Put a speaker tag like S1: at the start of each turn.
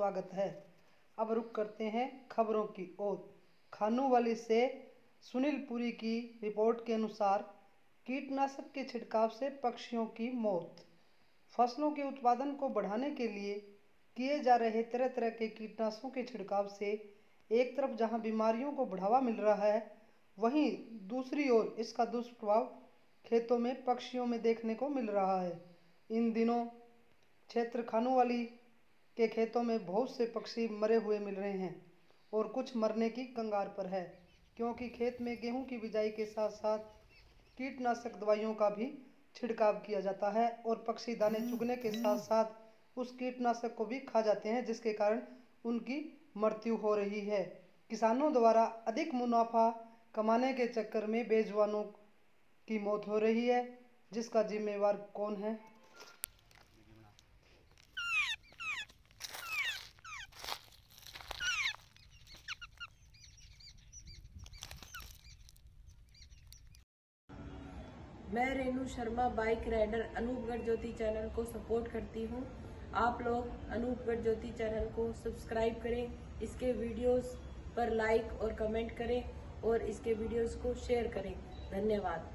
S1: स्वागत है। अब रुक करते हैं खबरों की ओर। खानूवाली से सुनील पुरी की रिपोर्ट के अनुसार कीटनाशक के छिड़काव से पक्षियों की मौत। फ़सलों के उत्पादन को बढ़ाने के लिए किए जा रहे तरह तरह के कीटनाशकों के छिड़काव से एक तरफ़ जहाँ बीमारियों को बढ़ावा मिल रहा है, वहीं दूसरी ओर इसका दुष्प्रभाव खेतों में पक्षियों में देखने को मिल रहा है। इन दिनों क्षेत्र खानोवाली के खेतों में बहुत से पक्षी मरे हुए मिल रहे हैं और कुछ मरने की कंगार पर है, क्योंकि खेत में गेहूँ की बिजाई के साथ साथ कीटनाशक दवाइयों का भी छिड़काव किया जाता है और पक्षी दाने चुगने के साथ साथ उस कीटनाशक को भी खा जाते हैं, जिसके कारण उनकी मृत्यु हो रही है। किसानों द्वारा अधिक मुनाफा कमाने के चक्कर में बेजवानों की मौत हो रही है, जिसका जिम्मेवार कौन है?
S2: मैं Renu Sharma bike rider Anupgarh Jyoti channel को सपोर्ट करती हूँ। आप लोग अनूपगढ़ ज्योति चैनल को सब्सक्राइब करें, इसके वीडियोस पर लाइक और कमेंट करें और इसके वीडियोस को शेयर करें। धन्यवाद।